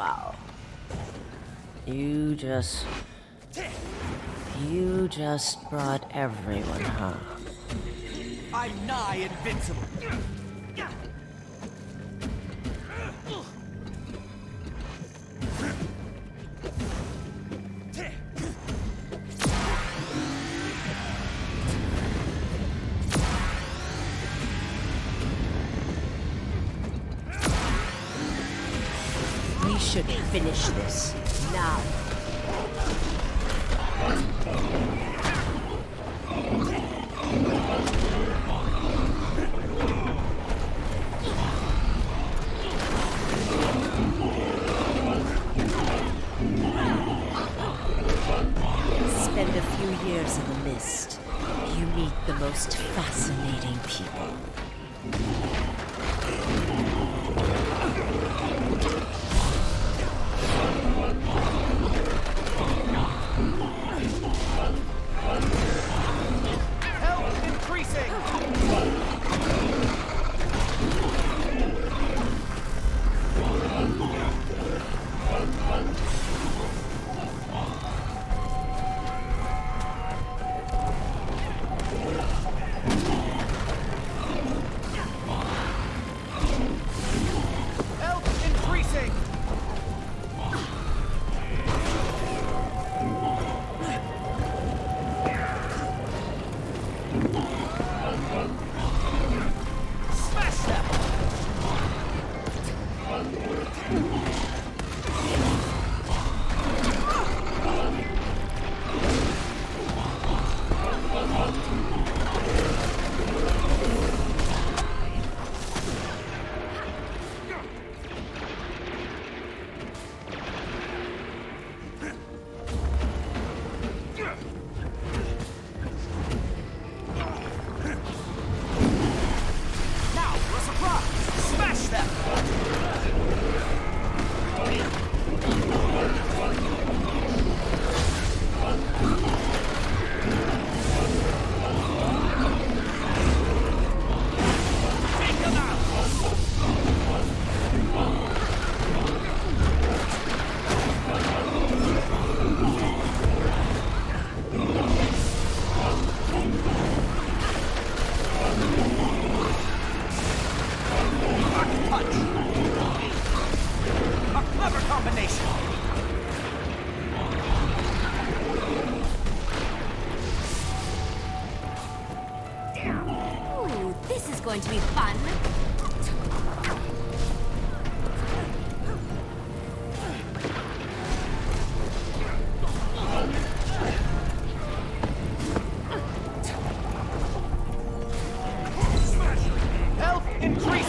Wow. You just... You just brought everyone, huh? I'm nigh invincible. Should finish this now. Spend a few years in the mist. You meet the most fascinating people. Going to be fun. Increasing.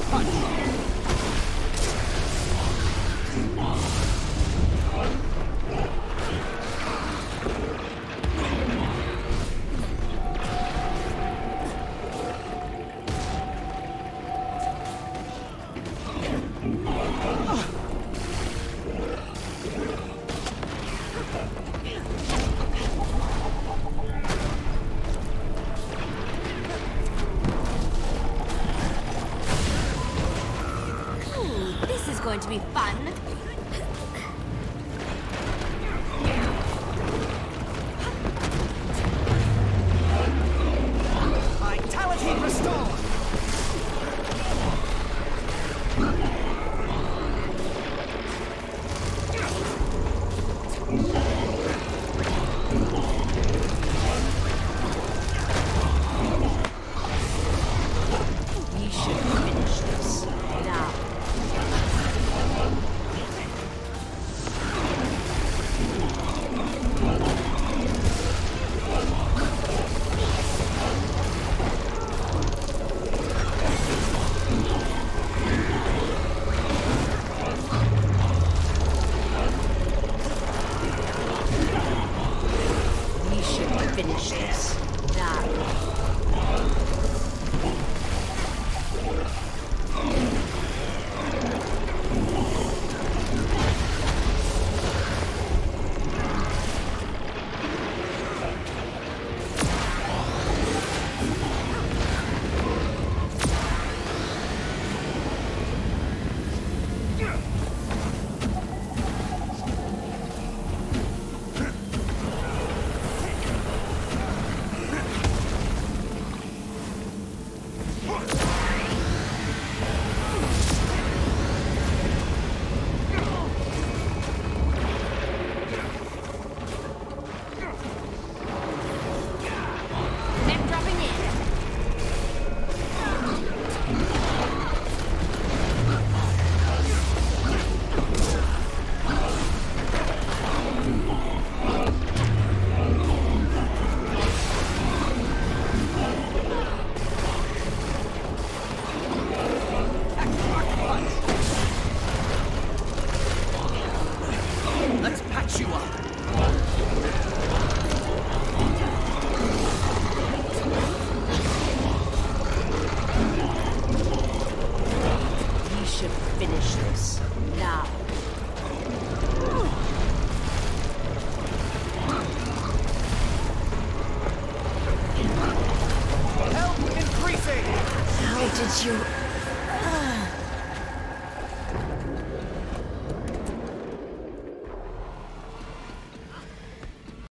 Punch. Going to be fun. You